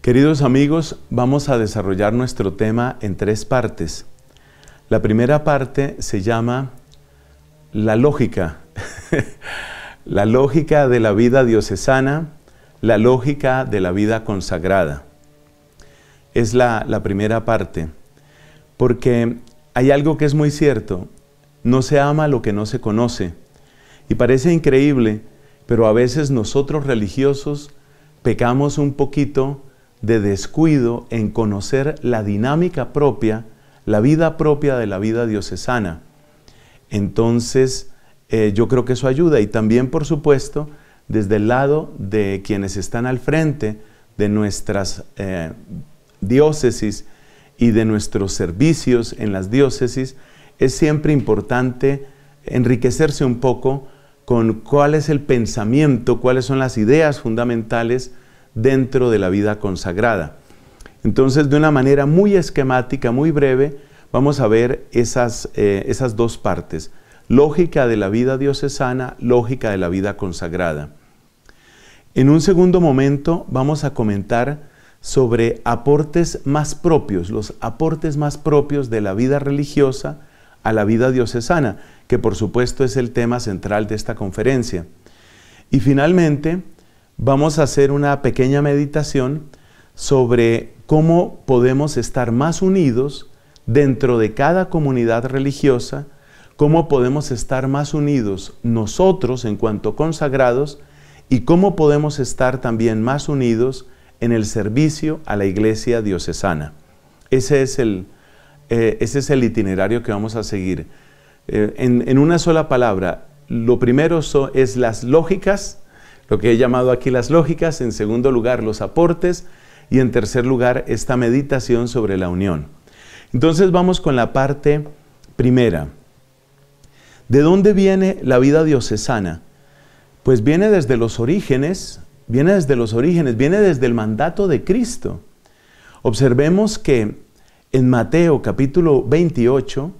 Queridos amigos, vamos a desarrollar nuestro tema en tres partes. La primera parte se llama la lógica, la lógica de la vida diocesana, la lógica de la vida consagrada. Es la, primera parte, porque hay algo que es muy cierto, no se ama lo que no se conoce. Y parece increíble, pero a veces nosotros religiosos pecamos un poquito de descuido en conocer la dinámica propia, la vida propia de la vida diocesana. Entonces, eh, yo creo que eso ayuda y también, por supuesto, desde el lado de quienes están al frente de nuestras eh, diócesis y de nuestros servicios en las diócesis, es siempre importante enriquecerse un poco con cuál es el pensamiento, cuáles son las ideas fundamentales dentro de la vida consagrada. Entonces, de una manera muy esquemática, muy breve, vamos a ver esas, eh, esas dos partes. Lógica de la vida diocesana, lógica de la vida consagrada. En un segundo momento vamos a comentar sobre aportes más propios, los aportes más propios de la vida religiosa a la vida diocesana, que por supuesto es el tema central de esta conferencia. Y finalmente, vamos a hacer una pequeña meditación sobre cómo podemos estar más unidos dentro de cada comunidad religiosa, cómo podemos estar más unidos nosotros en cuanto consagrados y cómo podemos estar también más unidos en el servicio a la iglesia diocesana. Ese es el, eh, ese es el itinerario que vamos a seguir. Eh, en, una sola palabra, lo primero es las lógicas, lo que he llamado aquí las lógicas, en segundo lugar los aportes y en tercer lugar esta meditación sobre la unión. Entonces vamos con la parte primera. ¿De dónde viene la vida diocesana? Pues viene desde los orígenes, viene desde los orígenes, viene desde el mandato de Cristo. Observemos que en Mateo capítulo 28,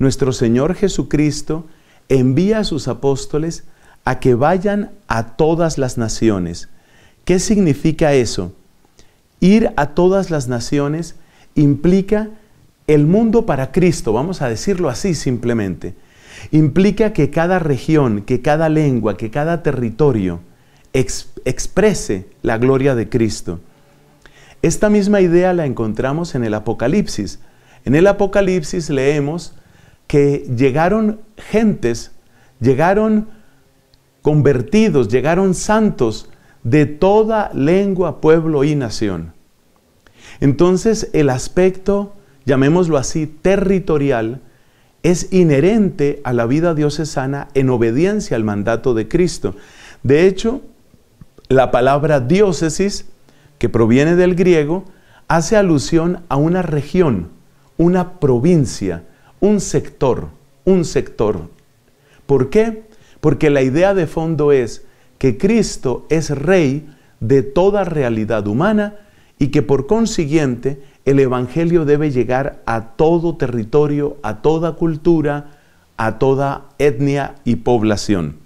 nuestro Señor Jesucristo envía a sus apóstoles a que vayan a todas las naciones. ¿Qué significa eso? Ir a todas las naciones implica el mundo para Cristo, vamos a decirlo así simplemente. Implica que cada región, que cada lengua, que cada territorio exprese la gloria de Cristo. Esta misma idea la encontramos en el Apocalipsis. En el Apocalipsis leemos que llegaron gentes, llegaron convertidos, llegaron santos de toda lengua, pueblo y nación. Entonces el aspecto, llamémoslo así, territorial, es inherente a la vida diocesana en obediencia al mandato de Cristo. De hecho, la palabra diócesis, que proviene del griego, hace alusión a una región, una provincia, un sector, un sector. ¿Por qué? Porque la idea de fondo es que Cristo es rey de toda realidad humana y que por consiguiente el Evangelio debe llegar a todo territorio, a toda cultura, a toda etnia y población.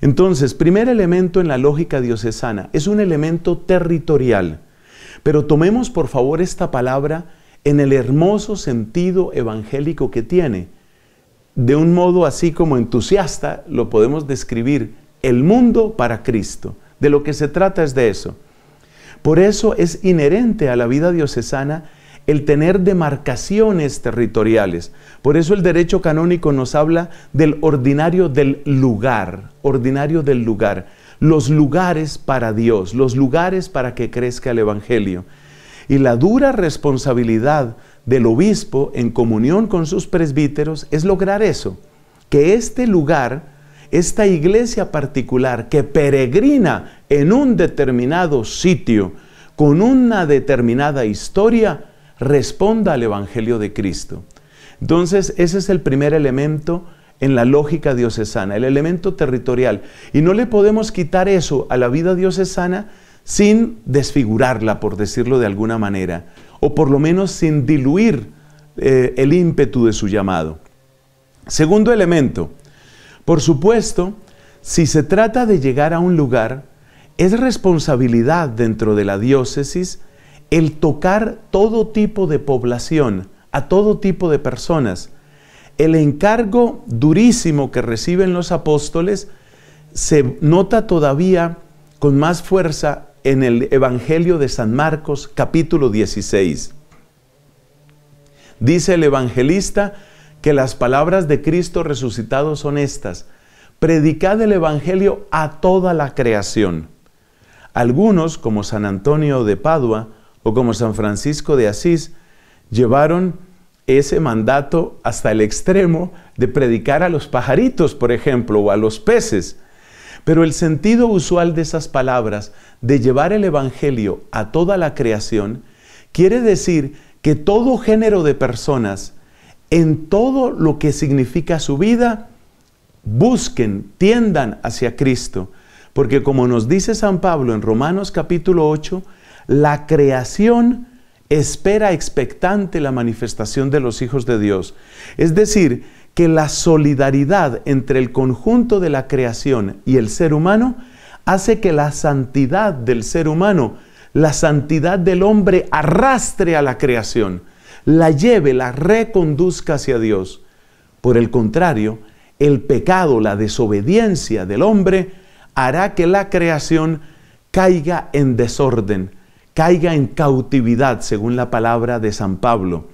Entonces, primer elemento en la lógica diocesana es un elemento territorial. Pero tomemos por favor esta palabra en el hermoso sentido evangélico que tiene de un modo así como entusiasta, lo podemos describir, el mundo para Cristo. De lo que se trata es de eso. Por eso es inherente a la vida diocesana el tener demarcaciones territoriales. Por eso el derecho canónico nos habla del ordinario del lugar, ordinario del lugar, los lugares para Dios, los lugares para que crezca el Evangelio. Y la dura responsabilidad del obispo en comunión con sus presbíteros es lograr eso, que este lugar, esta iglesia particular que peregrina en un determinado sitio, con una determinada historia, responda al Evangelio de Cristo. Entonces, ese es el primer elemento en la lógica diocesana, el elemento territorial. Y no le podemos quitar eso a la vida diocesana sin desfigurarla, por decirlo de alguna manera, o por lo menos sin diluir eh, el ímpetu de su llamado. Segundo elemento, por supuesto, si se trata de llegar a un lugar, es responsabilidad dentro de la diócesis el tocar todo tipo de población, a todo tipo de personas. El encargo durísimo que reciben los apóstoles se nota todavía con más fuerza en el Evangelio de San Marcos capítulo 16. Dice el evangelista que las palabras de Cristo resucitado son estas. Predicad el Evangelio a toda la creación. Algunos, como San Antonio de Padua o como San Francisco de Asís, llevaron ese mandato hasta el extremo de predicar a los pajaritos, por ejemplo, o a los peces. Pero el sentido usual de esas palabras, de llevar el Evangelio a toda la creación, quiere decir que todo género de personas, en todo lo que significa su vida, busquen, tiendan hacia Cristo. Porque como nos dice San Pablo en Romanos capítulo 8, la creación espera expectante la manifestación de los hijos de Dios. Es decir, que la solidaridad entre el conjunto de la creación y el ser humano hace que la santidad del ser humano, la santidad del hombre arrastre a la creación, la lleve, la reconduzca hacia Dios. Por el contrario, el pecado, la desobediencia del hombre hará que la creación caiga en desorden, caiga en cautividad, según la palabra de San Pablo.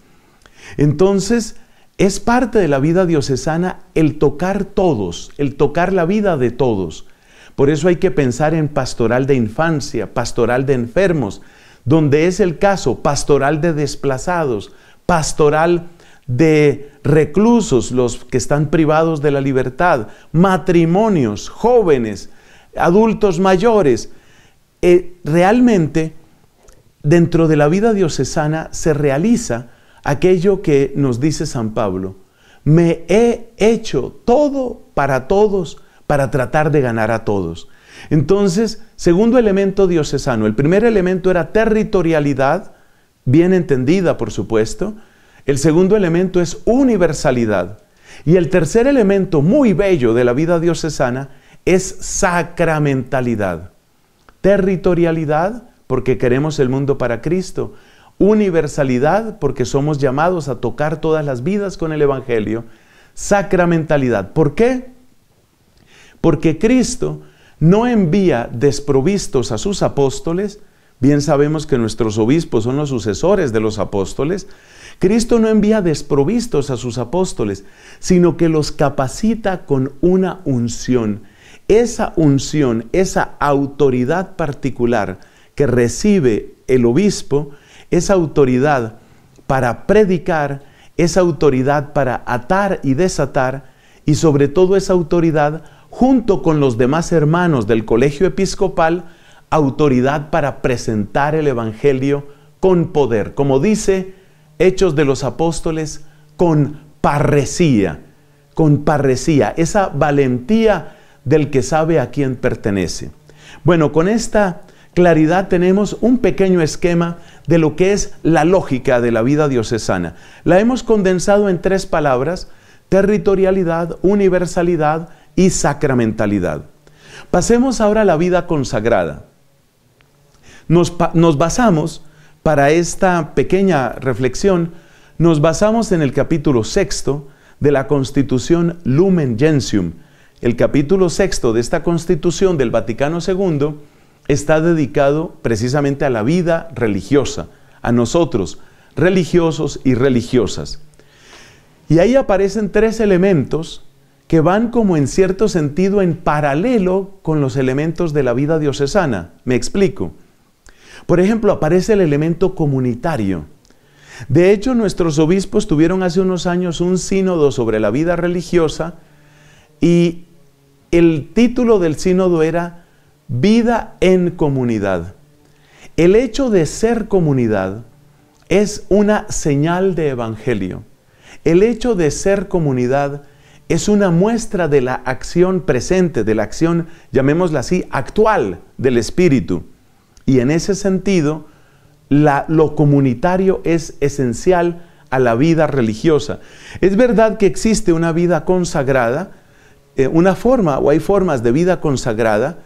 Entonces, es parte de la vida diocesana el tocar todos, el tocar la vida de todos. Por eso hay que pensar en pastoral de infancia, pastoral de enfermos, donde es el caso, pastoral de desplazados, pastoral de reclusos, los que están privados de la libertad, matrimonios, jóvenes, adultos mayores. Eh, realmente, dentro de la vida diocesana se realiza aquello que nos dice San Pablo. Me he hecho todo para todos para tratar de ganar a todos. Entonces, segundo elemento diocesano, el primer elemento era territorialidad, bien entendida por supuesto. El segundo elemento es universalidad. Y el tercer elemento muy bello de la vida diocesana es sacramentalidad. Territorialidad, porque queremos el mundo para Cristo. Universalidad, porque somos llamados a tocar todas las vidas con el Evangelio. Sacramentalidad. ¿Por qué? Porque Cristo no envía desprovistos a sus apóstoles, bien sabemos que nuestros obispos son los sucesores de los apóstoles, Cristo no envía desprovistos a sus apóstoles, sino que los capacita con una unción. Esa unción, esa autoridad particular que recibe el obispo, esa autoridad para predicar, esa autoridad para atar y desatar, y sobre todo esa autoridad junto con los demás hermanos del colegio episcopal, autoridad para presentar el Evangelio con poder, como dice Hechos de los Apóstoles, con parresía, con parresía, esa valentía del que sabe a quién pertenece. Bueno, con esta claridad tenemos un pequeño esquema de lo que es la lógica de la vida diocesana. La hemos condensado en tres palabras, territorialidad, universalidad y sacramentalidad. Pasemos ahora a la vida consagrada. Nos, basamos, para esta pequeña reflexión, nos basamos en el capítulo sexto de la Constitución Lumen Gentium. El capítulo sexto de esta Constitución del Vaticano II está dedicado precisamente a la vida religiosa, a nosotros, religiosos y religiosas. Y ahí aparecen tres elementos que van como en cierto sentido en paralelo con los elementos de la vida diocesana. Me explico. Por ejemplo, aparece el elemento comunitario. De hecho, nuestros obispos tuvieron hace unos años un sínodo sobre la vida religiosa y el título del sínodo era vida en comunidad. El hecho de ser comunidad es una señal de evangelio. El hecho de ser comunidad es una muestra de la acción presente, de la acción, llamémosla así, actual del Espíritu. Y en ese sentido, lo comunitario es esencial a la vida religiosa. Es verdad que existe una vida consagrada, eh, una forma o hay formas de vida consagrada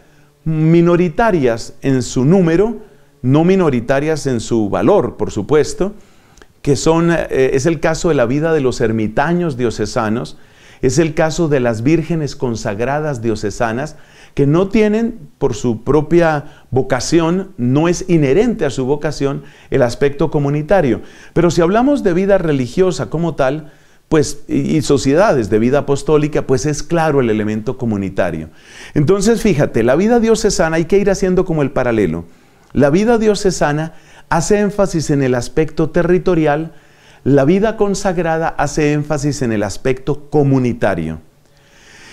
minoritarias en su número, no minoritarias en su valor, por supuesto, que son, eh, es el caso de la vida de los ermitaños diocesanos, es el caso de las vírgenes consagradas diocesanas, que no tienen por su propia vocación, no es inherente a su vocación el aspecto comunitario. Pero si hablamos de vida religiosa como tal, pues, y sociedades de vida apostólica, pues es claro el elemento comunitario. Entonces, fíjate, la vida diocesana hay que ir haciendo como el paralelo. La vida diocesana hace énfasis en el aspecto territorial, la vida consagrada hace énfasis en el aspecto comunitario.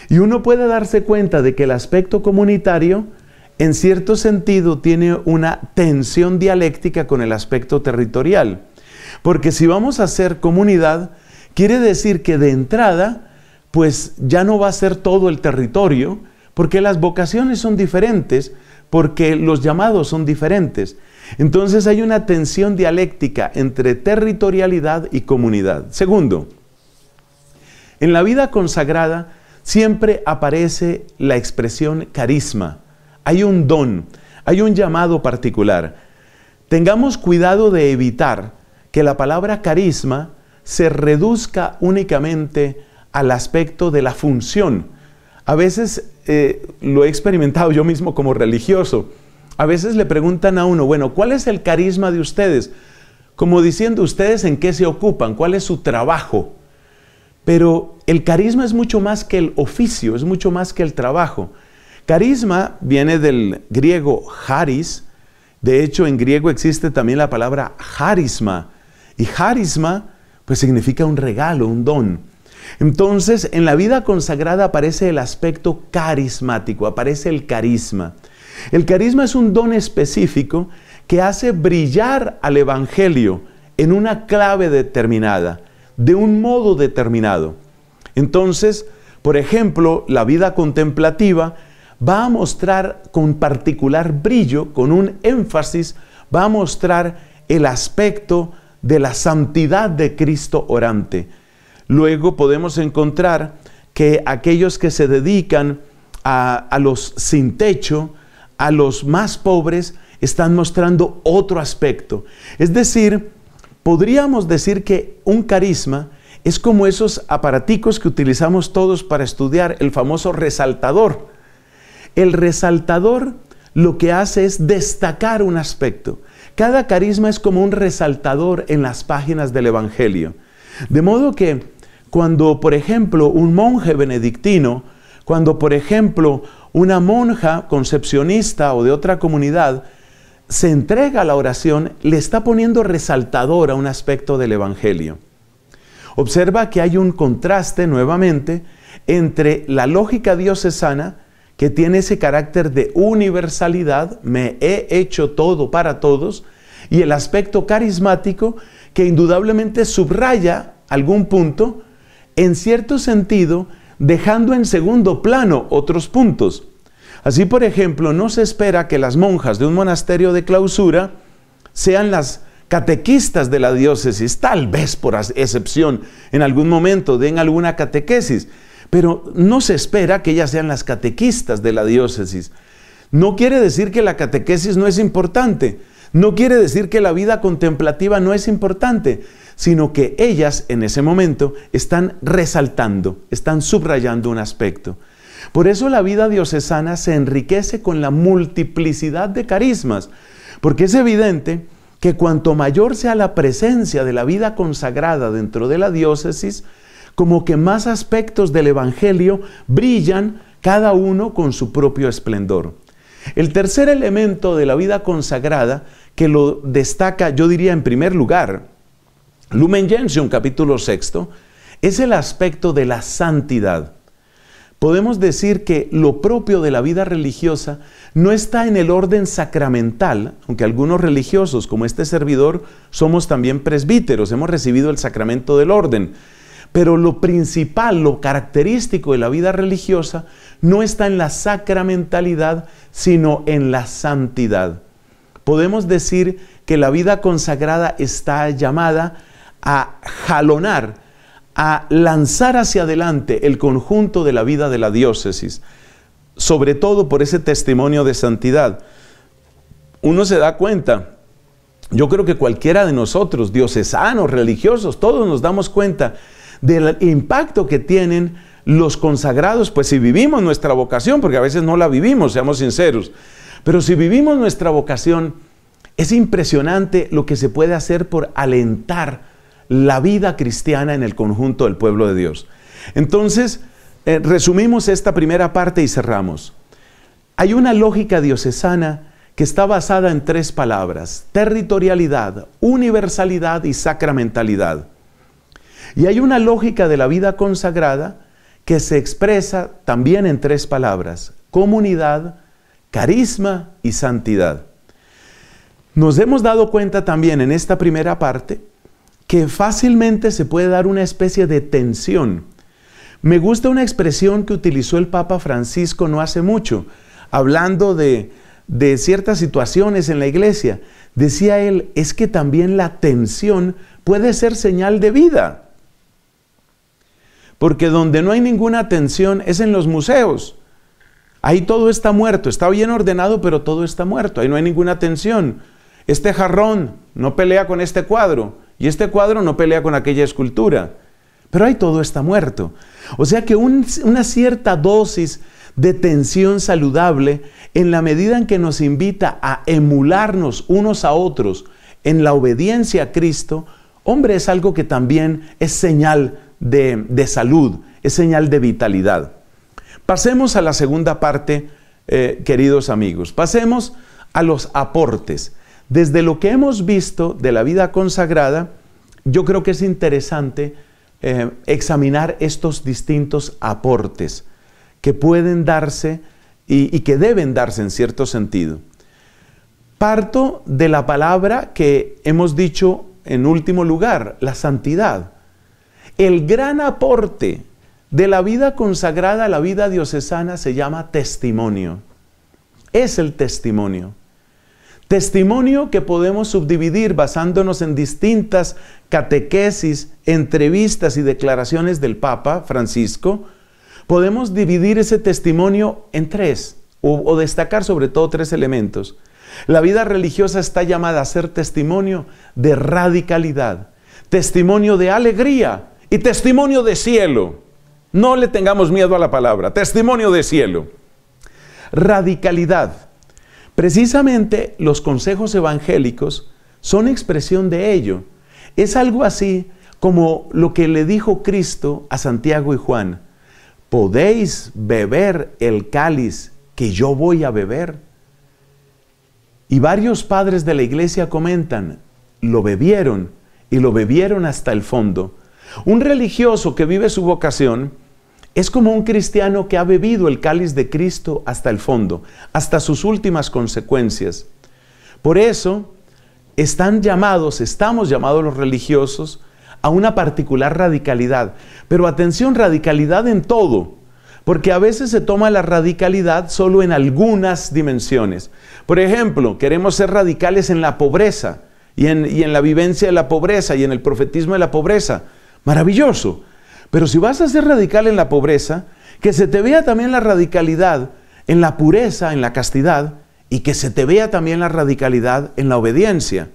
Y uno puede darse cuenta de que el aspecto comunitario, en cierto sentido, tiene una tensión dialéctica con el aspecto territorial. Porque si vamos a ser comunidad, quiere decir que de entrada, pues ya no va a ser todo el territorio, porque las vocaciones son diferentes, porque los llamados son diferentes. Entonces hay una tensión dialéctica entre territorialidad y comunidad. Segundo, en la vida consagrada siempre aparece la expresión carisma. Hay un don, hay un llamado particular. Tengamos cuidado de evitar que la palabra carisma se reduzca únicamente al aspecto de la función. A veces eh, lo he experimentado yo mismo como religioso. A veces le preguntan a uno, bueno, ¿cuál es el carisma de ustedes? Como diciendo, ¿ustedes en qué se ocupan? ¿Cuál es su trabajo? Pero el carisma es mucho más que el oficio, es mucho más que el trabajo. Carisma viene del griego haris. De hecho, en griego existe también la palabra harisma. Y harisma, pues significa un regalo, un don. Entonces, en la vida consagrada aparece el aspecto carismático, aparece el carisma. El carisma es un don específico que hace brillar al Evangelio en una clave determinada, de un modo determinado. Entonces, por ejemplo, la vida contemplativa va a mostrar con particular brillo, con un énfasis, va a mostrar el aspecto de la santidad de Cristo orante. Luego podemos encontrar que aquellos que se dedican a, los sin techo, a los más pobres, están mostrando otro aspecto. Es decir, podríamos decir que un carisma es como esos aparaticos que utilizamos todos para estudiar, el famoso resaltador. El resaltador lo que hace es destacar un aspecto. Cada carisma es como un resaltador en las páginas del Evangelio. De modo que cuando, por ejemplo, un monje benedictino, cuando, por ejemplo, una monja concepcionista o de otra comunidad se entrega a la oración, le está poniendo resaltador a un aspecto del Evangelio. Observa que hay un contraste nuevamente entre la lógica diocesana, que tiene ese carácter de universalidad, me he hecho todo para todos, y el aspecto carismático, que indudablemente subraya algún punto, en cierto sentido, dejando en segundo plano otros puntos. Así, por ejemplo, no se espera que las monjas de un monasterio de clausura sean las catequistas de la diócesis, tal vez por excepción en algún momento den alguna catequesis, pero no se espera que ellas sean las catequistas de la diócesis. No quiere decir que la catequesis no es importante, no quiere decir que la vida contemplativa no es importante, sino que ellas en ese momento están resaltando, están subrayando un aspecto. Por eso la vida diocesana se enriquece con la multiplicidad de carismas, porque es evidente que cuanto mayor sea la presencia de la vida consagrada dentro de la diócesis, como que más aspectos del Evangelio brillan cada uno con su propio esplendor. El tercer elemento de la vida consagrada que lo destaca, yo diría en primer lugar, Lumen Gentium, capítulo sexto, es el aspecto de la santidad. podemos decir que lo propio de la vida religiosa no está en el orden sacramental, aunque algunos religiosos, como este servidor, somos también presbíteros, hemos recibido el sacramento del orden. Pero lo principal, lo característico de la vida religiosa no está en la sacramentalidad, sino en la santidad. Podemos decir que la vida consagrada está llamada a jalonar, a lanzar hacia adelante el conjunto de la vida de la diócesis, sobre todo por ese testimonio de santidad. Uno se da cuenta, yo creo que cualquiera de nosotros, diocesanos, religiosos, todos nos damos cuenta del impacto que tienen los consagrados, pues si vivimos nuestra vocación, porque a veces no la vivimos, seamos sinceros, pero si vivimos nuestra vocación, es impresionante lo que se puede hacer por alentar la vida cristiana en el conjunto del pueblo de Dios. Entonces, eh, resumimos esta primera parte y cerramos. Hay una lógica diocesana que está basada en tres palabras, territorialidad, universalidad y sacramentalidad. Y hay una lógica de la vida consagrada que se expresa también en tres palabras, comunidad, carisma y santidad. Nos hemos dado cuenta también en esta primera parte que fácilmente se puede dar una especie de tensión. Me gusta una expresión que utilizó el Papa Francisco no hace mucho, hablando de, ciertas situaciones en la iglesia. Decía él, es que también la tensión puede ser señal de vida. Porque donde no hay ninguna tensión es en los museos. Ahí todo está muerto, está bien ordenado, pero todo está muerto, ahí no hay ninguna tensión. Este jarrón no pelea con este cuadro, y este cuadro no pelea con aquella escultura. Pero ahí todo está muerto. O sea que una cierta dosis de tensión saludable en la medida en que nos invita a emularnos unos a otros en la obediencia a Cristo, hombre, es algo que también es señal de, salud, es señal de vitalidad. Pasemos a la segunda parte, eh, queridos amigos. Pasemos a los aportes. Desde lo que hemos visto de la vida consagrada, yo creo que es interesante eh, examinar estos distintos aportes que pueden darse y, que deben darse en cierto sentido. Parto de la palabra que hemos dicho en último lugar, la santidad. El gran aporte de la vida consagrada a la vida diocesana se llama testimonio. Es el testimonio. Testimonio que podemos subdividir basándonos en distintas catequesis, entrevistas y declaraciones del Papa Francisco. Podemos dividir ese testimonio en tres o, destacar sobre todo tres elementos. La vida religiosa está llamada a ser testimonio de radicalidad, testimonio de alegría y testimonio de cielo. No le tengamos miedo a la palabra, testimonio de cielo. Radicalidad. Precisamente los consejos evangélicos son expresión de ello. Es algo así como lo que le dijo Cristo a Santiago y Juan. ¿Podéis beber el cáliz que yo voy a beber? Y varios padres de la iglesia comentan, lo bebieron y lo bebieron hasta el fondo. Un religioso que vive su vocación es como un cristiano que ha bebido el cáliz de Cristo hasta el fondo, hasta sus últimas consecuencias. Por eso están llamados, estamos llamados los religiosos a una particular radicalidad. Pero atención, radicalidad en todo, porque a veces se toma la radicalidad solo en algunas dimensiones. Por ejemplo, queremos ser radicales en la pobreza y en, y en la vivencia de la pobreza y en el profetismo de la pobreza. Maravilloso. Pero si vas a ser radical en la pobreza, que se te vea también la radicalidad en la pureza, en la castidad, y que se te vea también la radicalidad en la obediencia.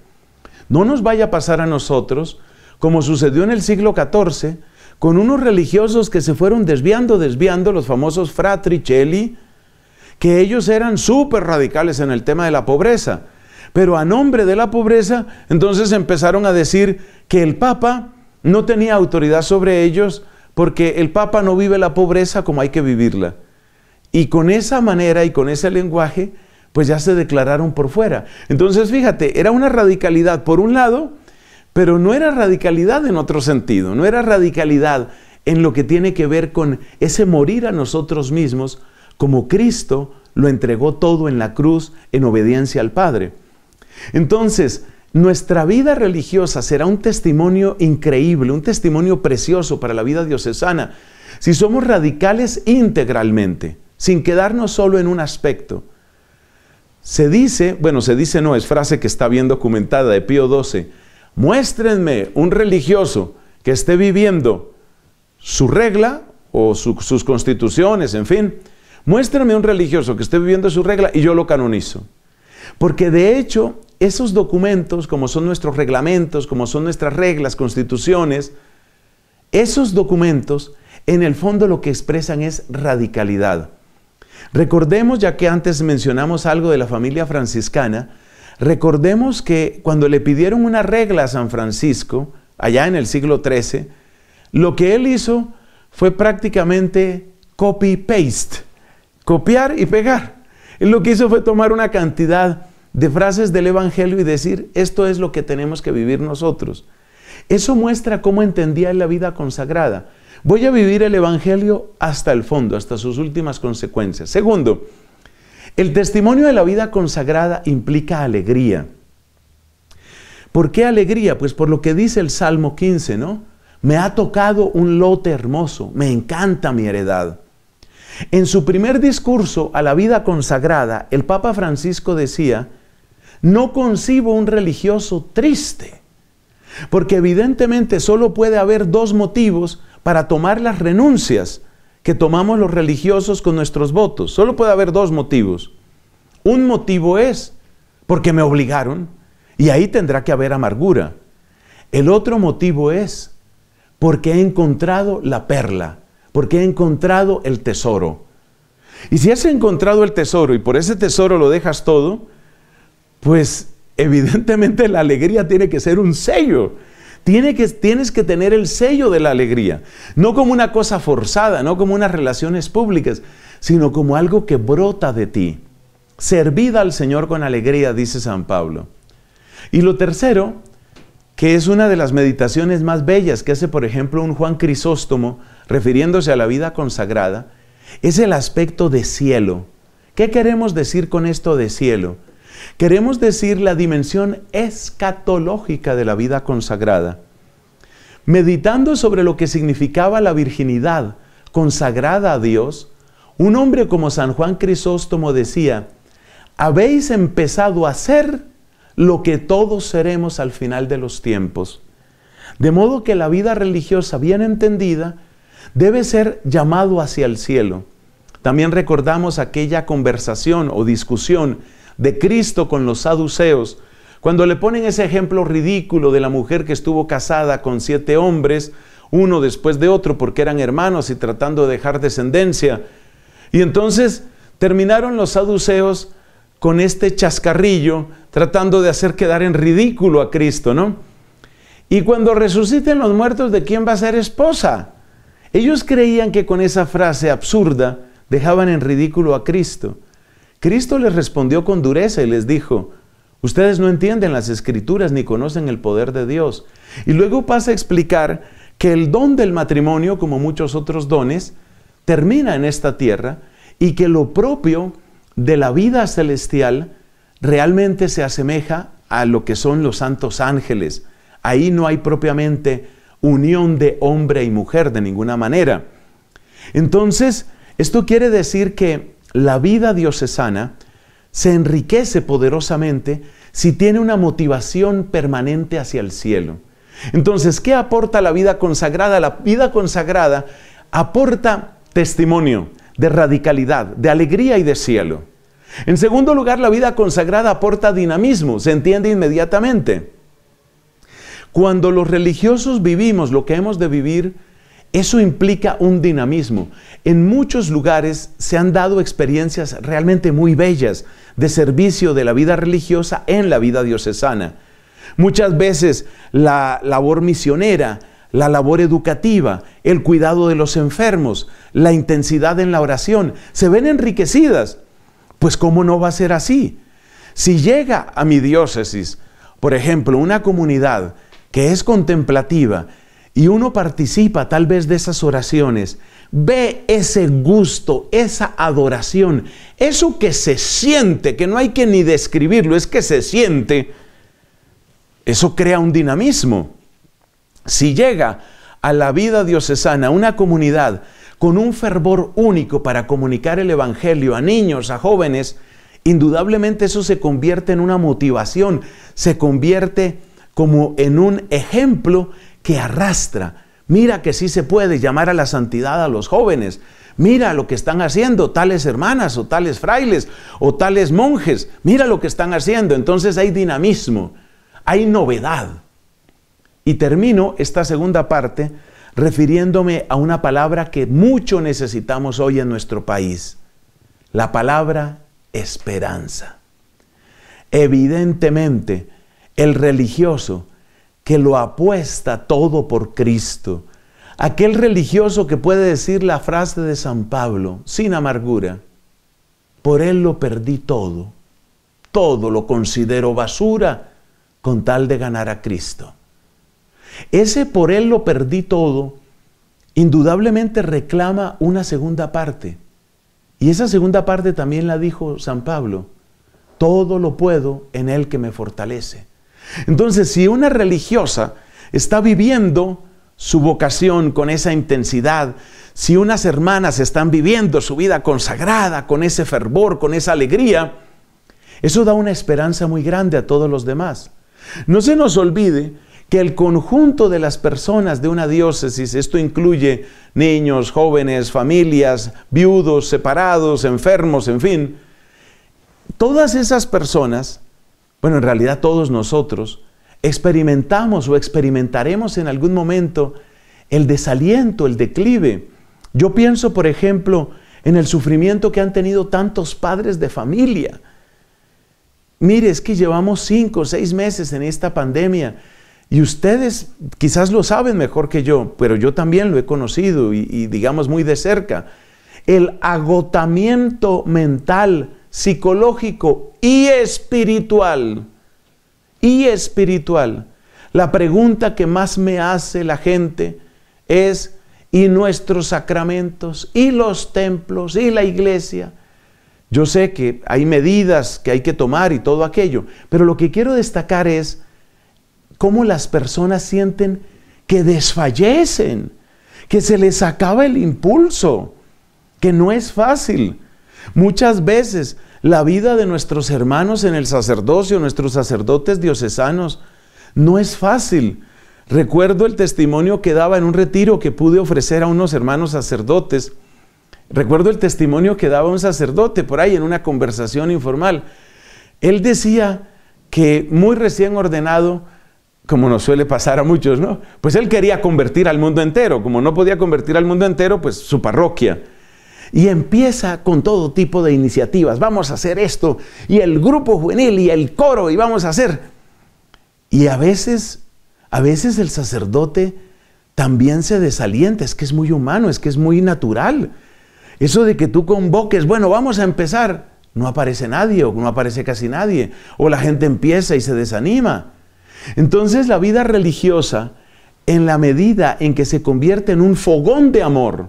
No nos vaya a pasar a nosotros, como sucedió en el siglo XIV, con unos religiosos que se fueron desviando, desviando, los famosos fratricelli, que ellos eran súper radicales en el tema de la pobreza. Pero a nombre de la pobreza, entonces empezaron a decir que el Papa no tenía autoridad sobre ellos porque el Papa no vive la pobreza como hay que vivirla. Y con esa manera y con ese lenguaje, pues ya se declararon por fuera. Entonces, fíjate, era una radicalidad por un lado, pero no era radicalidad en otro sentido, no era radicalidad en lo que tiene que ver con ese morir a nosotros mismos como Cristo lo entregó todo en la cruz en obediencia al Padre. Entonces, nuestra vida religiosa será un testimonio increíble, un testimonio precioso para la vida diocesana, si somos radicales integralmente, sin quedarnos solo en un aspecto. Se dice, bueno, se dice no, es frase que está bien documentada de Pío XII, muéstrenme un religioso que esté viviendo su regla o sus constituciones, en fin, muéstrenme un religioso que esté viviendo su regla y yo lo canonizo. Porque de hecho, esos documentos, como son nuestros reglamentos, como son nuestras reglas, constituciones, esos documentos en el fondo lo que expresan es radicalidad. Recordemos, ya que antes mencionamos algo de la familia franciscana, recordemos que cuando le pidieron una regla a San Francisco, allá en el siglo XIII, lo que él hizo fue prácticamente copy-paste, copiar y pegar. Él lo que hizo fue tomar una cantidad de frases del Evangelio y decir, esto es lo que tenemos que vivir nosotros. Eso muestra cómo entendía la vida consagrada. Voy a vivir el Evangelio hasta el fondo, hasta sus últimas consecuencias. Segundo, el testimonio de la vida consagrada implica alegría. ¿Por qué alegría? Pues por lo que dice el Salmo 15, ¿no? Me ha tocado un lote hermoso, me encanta mi heredad. En su primer discurso a la vida consagrada, el Papa Francisco decía, no concibo un religioso triste, porque evidentemente solo puede haber dos motivos para tomar las renuncias que tomamos los religiosos con nuestros votos. Solo puede haber dos motivos. Un motivo es porque me obligaron y ahí tendrá que haber amargura. El otro motivo es porque he encontrado la perla, porque he encontrado el tesoro. Y si has encontrado el tesoro y por ese tesoro lo dejas todo, pues evidentemente la alegría tiene que ser un sello tienes que tener el sello de la alegría, no como una cosa forzada, no como unas relaciones públicas, sino como algo que brota de ti. Servida al Señor con alegría, dice San Pablo. Y lo tercero, que es una de las meditaciones más bellas que hace, por ejemplo, un Juan Crisóstomo, refiriéndose a la vida consagrada, es el aspecto de cielo. ¿Qué queremos decir con esto de cielo? Queremos decir la dimensión escatológica de la vida consagrada. Meditando sobre lo que significaba la virginidad consagrada a Dios, un hombre como San Juan Crisóstomo decía, habéis empezado a ser lo que todos seremos al final de los tiempos. De modo que la vida religiosa bien entendida debe ser llamado hacia el cielo. También recordamos aquella conversación o discusión de Cristo con los saduceos, cuando le ponen ese ejemplo ridículo de la mujer que estuvo casada con siete hombres, uno después de otro, porque eran hermanos y tratando de dejar descendencia. Y entonces terminaron los saduceos con este chascarrillo, tratando de hacer quedar en ridículo a Cristo, ¿no? Y cuando resuciten los muertos, ¿de quién va a ser esposa? Ellos creían que con esa frase absurda dejaban en ridículo a Cristo. Cristo les respondió con dureza y les dijo, ustedes no entienden las escrituras ni conocen el poder de Dios. Y luego pasa a explicar que el don del matrimonio, como muchos otros dones, termina en esta tierra y que lo propio de la vida celestial realmente se asemeja a lo que son los santos ángeles. Ahí no hay propiamente unión de hombre y mujer de ninguna manera. Entonces, esto quiere decir que la vida diocesana se enriquece poderosamente si tiene una motivación permanente hacia el cielo. Entonces, ¿qué aporta la vida consagrada? La vida consagrada aporta testimonio de radicalidad, de alegría y de cielo. En segundo lugar, la vida consagrada aporta dinamismo, se entiende inmediatamente. Cuando los religiosos vivimos lo que hemos de vivir, eso implica un dinamismo. En muchos lugares se han dado experiencias realmente muy bellas de servicio de la vida religiosa en la vida diocesana. Muchas veces la labor misionera, la labor educativa, el cuidado de los enfermos, la intensidad en la oración, se ven enriquecidas. Pues ¿cómo no va a ser así? Si llega a mi diócesis, por ejemplo, una comunidad que es contemplativa, y uno participa tal vez de esas oraciones, ve ese gusto, esa adoración, eso que se siente, que no hay que ni describirlo, es que se siente, eso crea un dinamismo. Si llega a la vida diocesana una comunidad con un fervor único para comunicar el Evangelio a niños, a jóvenes, indudablemente eso se convierte en una motivación, se convierte como en un ejemplo que arrastra. Mira que sí se puede llamar a la santidad a los jóvenes. Mira lo que están haciendo tales hermanas o tales frailes o tales monjes. Mira lo que están haciendo. Entonces hay dinamismo, hay novedad. Y termino esta segunda parte refiriéndome a una palabra que mucho necesitamos hoy en nuestro país. La palabra esperanza. Evidentemente, el religioso que lo apuesta todo por Cristo, aquel religioso que puede decir la frase de San Pablo sin amargura, por él lo perdí todo, todo lo considero basura con tal de ganar a Cristo. Ese por él lo perdí todo, indudablemente reclama una segunda parte. Y esa segunda parte también la dijo San Pablo. Todo lo puedo en Él que me fortalece. Entonces, si una religiosa está viviendo su vocación con esa intensidad, si unas hermanas están viviendo su vida consagrada con ese fervor, con esa alegría, eso da una esperanza muy grande a todos los demás. No se nos olvide que el conjunto de las personas de una diócesis, esto incluye niños, jóvenes, familias, viudos, separados, enfermos, en fin, todas esas personas, bueno, en realidad todos nosotros, experimentamos o experimentaremos en algún momento el desaliento, el declive. Yo pienso, por ejemplo, en el sufrimiento que han tenido tantos padres de familia. Mire, es que llevamos cinco o seis meses en esta pandemia y ustedes quizás lo saben mejor que yo, pero yo también lo he conocido y, digamos muy de cerca. El agotamiento mental, psicológico y espiritual. Y espiritual. La pregunta que más me hace la gente es, ¿y nuestros sacramentos? ¿Y los templos? ¿Y la iglesia? Yo sé que hay medidas que hay que tomar y todo aquello, pero lo que quiero destacar es cómo las personas sienten que desfallecen, que se les acaba el impulso, que no es fácil. Muchas veces la vida de nuestros hermanos en el sacerdocio, nuestros sacerdotes diocesanos, no es fácil. Recuerdo el testimonio que daba en un retiro que pude ofrecer a unos hermanos sacerdotes. Recuerdo el testimonio que daba un sacerdote por ahí en una conversación informal. Él decía que muy recién ordenado como nos suele pasar a muchos, ¿no? Pues él quería convertir al mundo entero, como no podía convertir al mundo entero, pues su parroquia. Y empieza con todo tipo de iniciativas, vamos a hacer esto, y el grupo juvenil y el coro, y vamos a hacer. Y a veces, a veces el sacerdote también se desalienta, es que es muy humano, es que es muy natural. Eso de que tú convoques, bueno, vamos a empezar, no aparece nadie o no aparece casi nadie, o la gente empieza y se desanima. Entonces la vida religiosa, en la medida en que se convierte en un fogón de amor,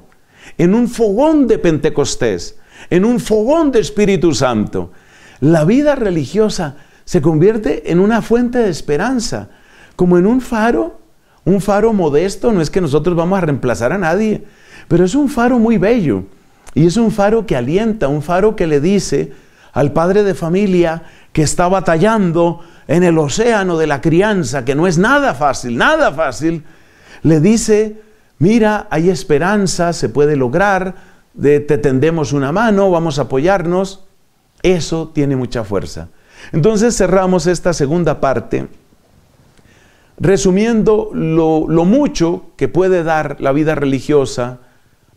en un fogón de Pentecostés, en un fogón de Espíritu Santo, la vida religiosa se convierte en una fuente de esperanza, como en un faro, un faro modesto, no es que nosotros vamos a reemplazar a nadie, pero es un faro muy bello y es un faro que alienta, un faro que le dice al padre de familia que está batallando en el océano de la crianza, que no es nada fácil, nada fácil, le dice, mira, hay esperanza, se puede lograr, te tendemos una mano, vamos a apoyarnos. Eso tiene mucha fuerza. Entonces cerramos esta segunda parte resumiendo lo, lo, mucho que puede dar la vida religiosa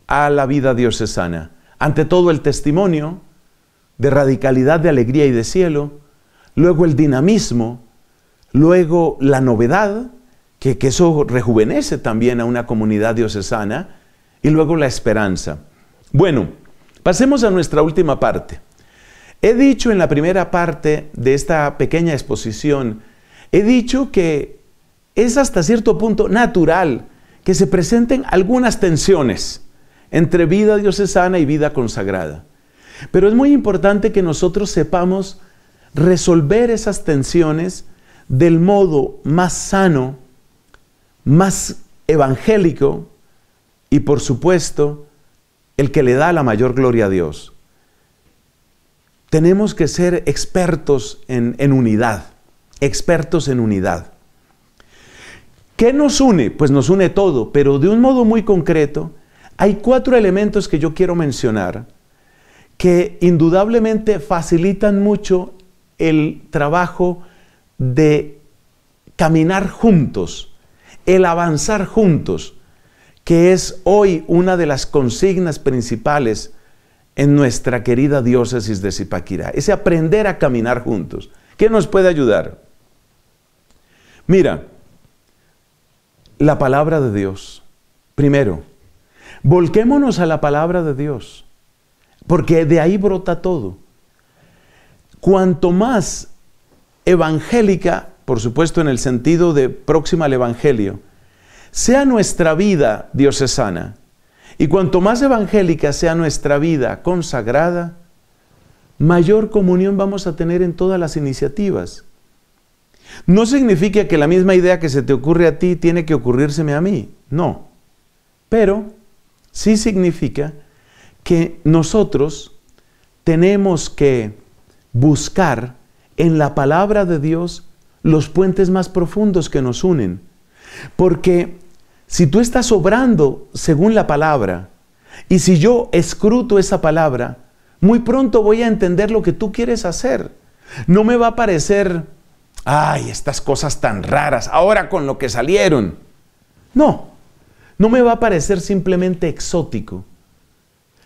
a la vida diocesana. Ante todo el testimonio de radicalidad, de alegría y de cielo, luego el dinamismo, luego la novedad, que, eso rejuvenece también a una comunidad diocesana, y luego la esperanza. Bueno, pasemos a nuestra última parte. He dicho en la primera parte de esta pequeña exposición, he dicho que es hasta cierto punto natural que se presenten algunas tensiones entre vida diocesana y vida consagrada. Pero es muy importante que nosotros sepamos resolver esas tensiones del modo más sano, más evangélico y por supuesto el que le da la mayor gloria a Dios. Tenemos que ser expertos en, unidad, expertos en unidad. ¿Qué nos une? Pues nos une todo, pero de un modo muy concreto, hay cuatro elementos que yo quiero mencionar que indudablemente facilitan mucho el trabajo de caminar juntos, el avanzar juntos, que es hoy una de las consignas principales en nuestra querida diócesis de Zipaquirá, ese aprender a caminar juntos. ¿Qué nos puede ayudar? Mira, la palabra de Dios. Primero, volquémonos a la palabra de Dios, porque de ahí brota todo. Cuanto más evangélica, por supuesto en el sentido de próxima al Evangelio, sea nuestra vida diocesana, y cuanto más evangélica sea nuestra vida consagrada, mayor comunión vamos a tener en todas las iniciativas. No significa que la misma idea que se te ocurre a ti tiene que ocurrírseme a mí, no. Pero sí significa que nosotros tenemos que buscar en la palabra de Dios los puentes más profundos que nos unen. Porque si tú estás obrando según la palabra, y si yo escruto esa palabra, muy pronto voy a entender lo que tú quieres hacer. No me va a parecer ay, estas cosas tan raras, ahora con lo que salieron. No, no me va a parecer simplemente exótico.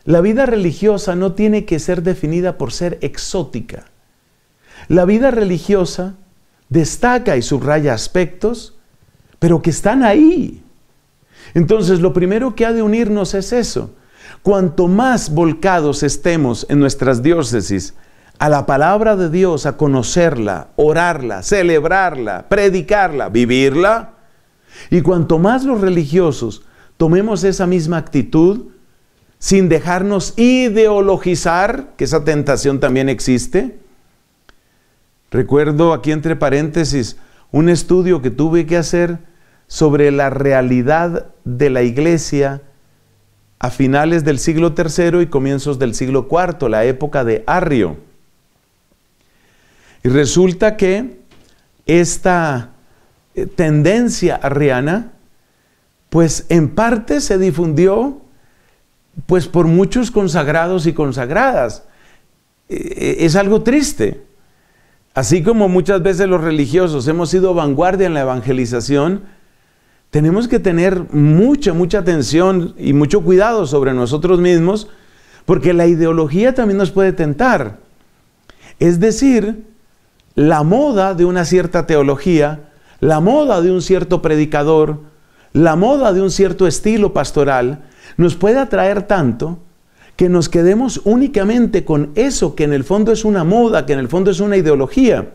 La vida religiosa no tiene que ser definida por ser exótica. La vida religiosa destaca y subraya aspectos, pero que están ahí. Entonces, lo primero que ha de unirnos es eso. Cuanto más volcados estemos en nuestras diócesis a la palabra de Dios, a conocerla, orarla, celebrarla, predicarla, vivirla. Y cuanto más los religiosos tomemos esa misma actitud, sin dejarnos ideologizar, que esa tentación también existe. Recuerdo aquí entre paréntesis un estudio que tuve que hacer sobre la realidad de la iglesia a finales del siglo III y comienzos del siglo IV, la época de Arrio. Y resulta que esta eh, tendencia arriana, pues en parte se difundió pues por muchos consagrados y consagradas. E, e, es algo triste. Así como muchas veces los religiosos hemos sido vanguardia en la evangelización, tenemos que tener mucha, mucha atención y mucho cuidado sobre nosotros mismos, porque la ideología también nos puede tentar. Es decir, la moda de una cierta teología, la moda de un cierto predicador, la moda de un cierto estilo pastoral, nos puede atraer tanto que nos quedemos únicamente con eso que en el fondo es una moda, que en el fondo es una ideología.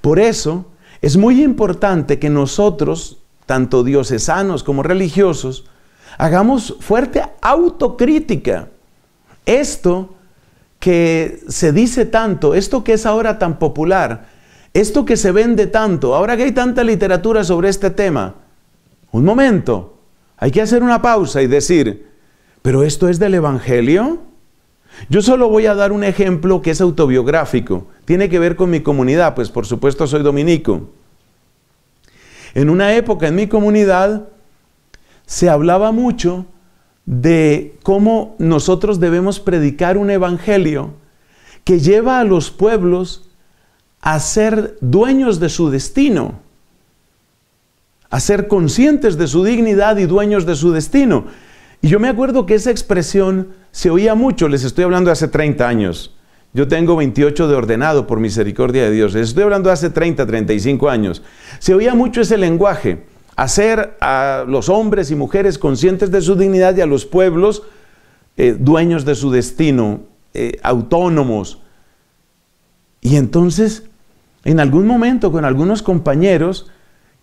Por eso es muy importante que nosotros, tanto diocesanos como religiosos, hagamos fuerte autocrítica. Esto que se dice tanto, esto que es ahora tan popular, esto que se vende tanto, ahora que hay tanta literatura sobre este tema, un momento, hay que hacer una pausa y decir, ¿pero esto es del Evangelio? Yo solo voy a dar un ejemplo que es autobiográfico, tiene que ver con mi comunidad, pues por supuesto soy dominico. En una época en mi comunidad se hablaba mucho de cómo nosotros debemos predicar un evangelio que lleva a los pueblos a ser dueños de su destino, a ser conscientes de su dignidad y dueños de su destino. Y yo me acuerdo que esa expresión se oía mucho, les estoy hablando de hace 30 años. Yo tengo 28 de ordenado por misericordia de Dios. Les estoy hablando de hace 30, 35 años. Se oía mucho ese lenguaje hacer a los hombres y mujeres conscientes de su dignidad y a los pueblos eh, dueños de su destino, eh, autónomos. Y entonces, en algún momento con algunos compañeros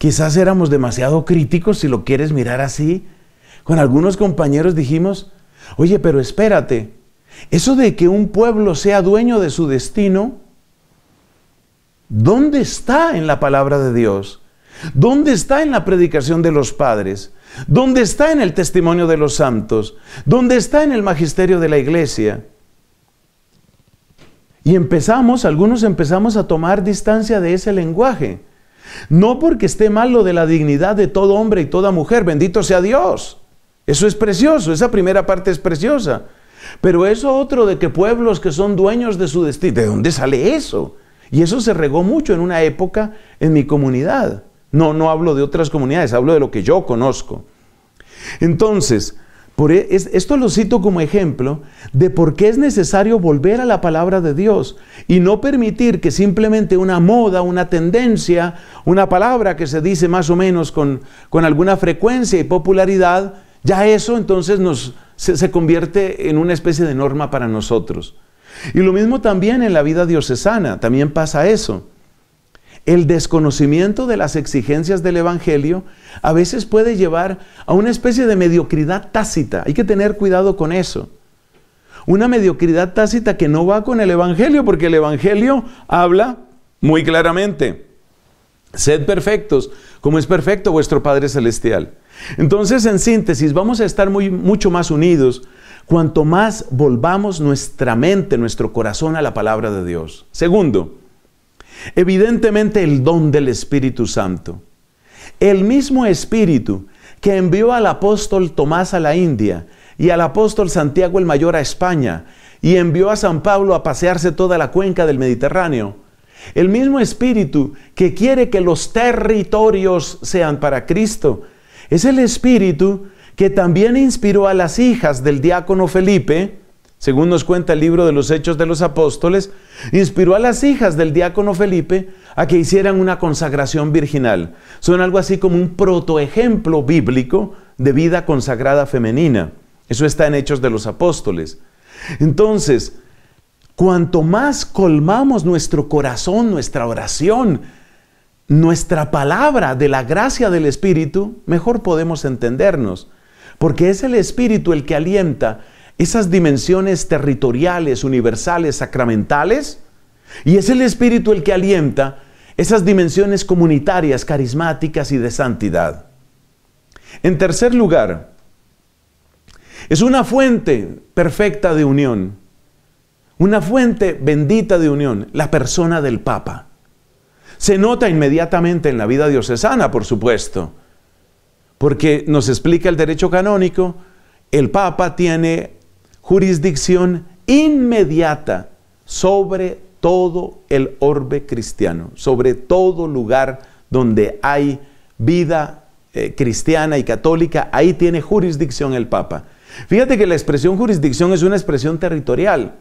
Quizás éramos demasiado críticos, si lo quieres mirar así. Con algunos compañeros dijimos, oye, pero espérate, eso de que un pueblo sea dueño de su destino, ¿dónde está en la palabra de Dios? ¿Dónde está en la predicación de los padres? ¿Dónde está en el testimonio de los santos? ¿Dónde está en el magisterio de la iglesia? Y empezamos, algunos empezamos a tomar distancia de ese lenguaje. No porque esté mal lo de la dignidad de todo hombre y toda mujer, bendito sea Dios. Eso es precioso, esa primera parte es preciosa. Pero eso otro de que pueblos que son dueños de su destino, ¿de dónde sale eso? Y eso se regó mucho en una época en mi comunidad. No, no hablo de otras comunidades, hablo de lo que yo conozco. Entonces, por e, esto lo cito como ejemplo de por qué es necesario volver a la palabra de Dios y no permitir que simplemente una moda, una tendencia, una palabra que se dice más o menos con, con alguna frecuencia y popularidad, ya eso entonces nos, se, se convierte en una especie de norma para nosotros. Y lo mismo también en la vida diocesana, también pasa eso. El desconocimiento de las exigencias del Evangelio a veces puede llevar a una especie de mediocridad tácita. Hay que tener cuidado con eso. Una mediocridad tácita que no va con el Evangelio, porque el Evangelio habla muy claramente. Sed perfectos, como es perfecto vuestro Padre Celestial. Entonces, en síntesis, vamos a estar muy, mucho más unidos cuanto más volvamos nuestra mente, nuestro corazón a la palabra de Dios. Segundo, Evidentemente el don del Espíritu Santo. El mismo Espíritu que envió al apóstol Tomás a la India y al apóstol Santiago el Mayor a España y envió a San Pablo a pasearse toda la cuenca del Mediterráneo. El mismo Espíritu que quiere que los territorios sean para Cristo. Es el Espíritu que también inspiró a las hijas del diácono Felipe según nos cuenta el libro de los Hechos de los Apóstoles, inspiró a las hijas del diácono Felipe a que hicieran una consagración virginal. Son algo así como un protoejemplo bíblico de vida consagrada femenina. Eso está en Hechos de los Apóstoles. Entonces, cuanto más colmamos nuestro corazón, nuestra oración, nuestra palabra de la gracia del Espíritu, mejor podemos entendernos. Porque es el Espíritu el que alienta esas dimensiones territoriales, universales, sacramentales, y es el Espíritu el que alienta esas dimensiones comunitarias, carismáticas y de santidad. En tercer lugar, es una fuente perfecta de unión, una fuente bendita de unión, la persona del Papa. Se nota inmediatamente en la vida diocesana, por supuesto, porque nos explica el derecho canónico, el Papa tiene jurisdicción inmediata sobre todo el orbe cristiano, sobre todo lugar donde hay vida eh, cristiana y católica, ahí tiene jurisdicción el Papa. Fíjate que la expresión jurisdicción es una expresión territorial,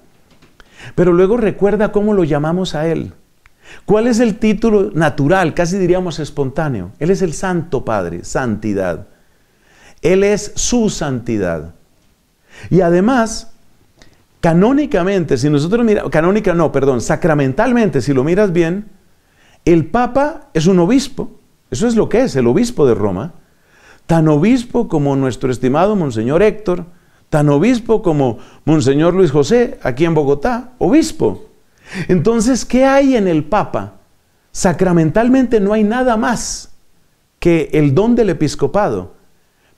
pero luego recuerda cómo lo llamamos a Él. ¿Cuál es el título natural, casi diríamos espontáneo? Él es el Santo Padre, santidad. Él es su santidad. Y además, canónicamente, si nosotros miramos, canónica no, perdón, sacramentalmente, si lo miras bien, el Papa es un obispo. Eso es lo que es, el obispo de Roma. Tan obispo como nuestro estimado Monseñor Héctor, tan obispo como Monseñor Luis José, aquí en Bogotá, obispo. Entonces, ¿qué hay en el Papa? Sacramentalmente no hay nada más que el don del episcopado,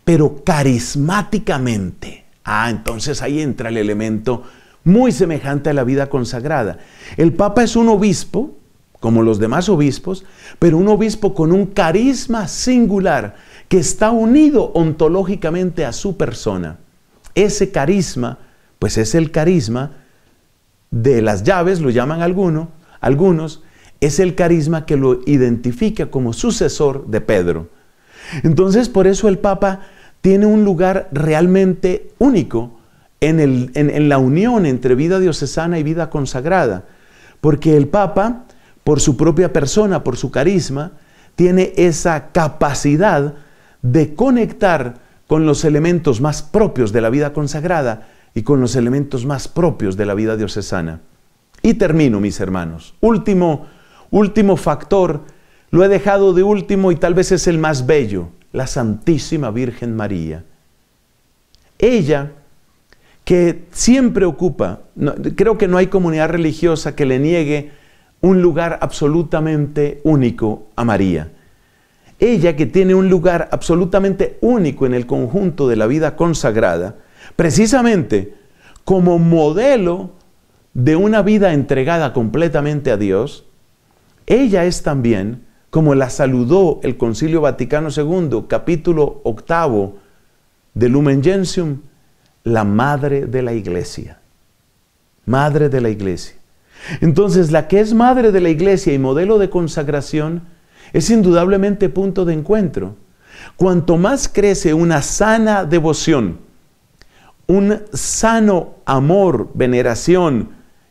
pero carismáticamente Ah, entonces ahí entra el elemento muy semejante a la vida consagrada. El Papa es un obispo, como los demás obispos, pero un obispo con un carisma singular que está unido ontológicamente a su persona. Ese carisma, pues es el carisma de las llaves, lo llaman algunos, algunos, es el carisma que lo identifica como sucesor de Pedro. Entonces, por eso el Papa tiene un lugar realmente único en, la unión entre vida diocesana y vida consagrada, porque el Papa, por su propia persona, por su carisma, tiene esa capacidad de conectar con los elementos más propios de la vida consagrada y con los elementos más propios de la vida diocesana. Y termino, mis hermanos. Último, último factor lo he dejado de último y tal vez es el más bello, la Santísima Virgen María. Ella, que siempre ocupa, creo que no hay comunidad religiosa que le niegue un lugar absolutamente único a María. Ella que tiene un lugar absolutamente único en el conjunto de la vida consagrada, precisamente como modelo de una vida entregada completamente a Dios, ella es también, como la saludó el Concilio Vaticano II, capítulo octavo de Lumen Gentium, la madre de la iglesia. Madre de la iglesia. Entonces, la que es madre de la iglesia y modelo de consagración es indudablemente punto de encuentro. Cuanto más crece una sana devoción, un sano amor, veneración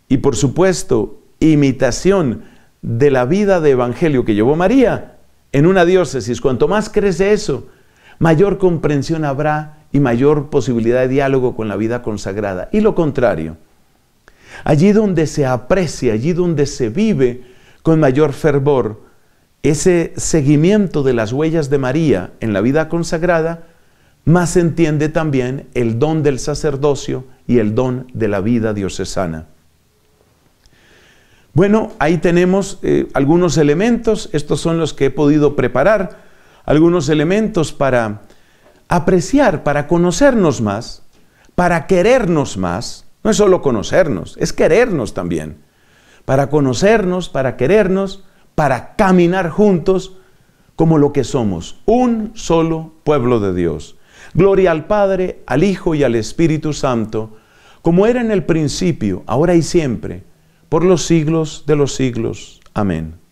y por supuesto imitación de la vida de evangelio que llevó María en una diócesis, cuanto más crece eso, mayor comprensión habrá y mayor posibilidad de diálogo con la vida consagrada. Y lo contrario, allí donde se aprecia, allí donde se vive con mayor fervor ese seguimiento de las huellas de María en la vida consagrada, más se entiende también el don del sacerdocio y el don de la vida diocesana. Bueno, ahí tenemos eh, algunos elementos, estos son los que he podido preparar, algunos elementos para apreciar, para conocernos más, para querernos más. No es solo conocernos, es querernos también. Para conocernos, para querernos, para caminar juntos como lo que somos, un solo pueblo de Dios. Gloria al Padre, al Hijo y al Espíritu Santo, como era en el principio, ahora y siempre, por los siglos de los siglos. Amén.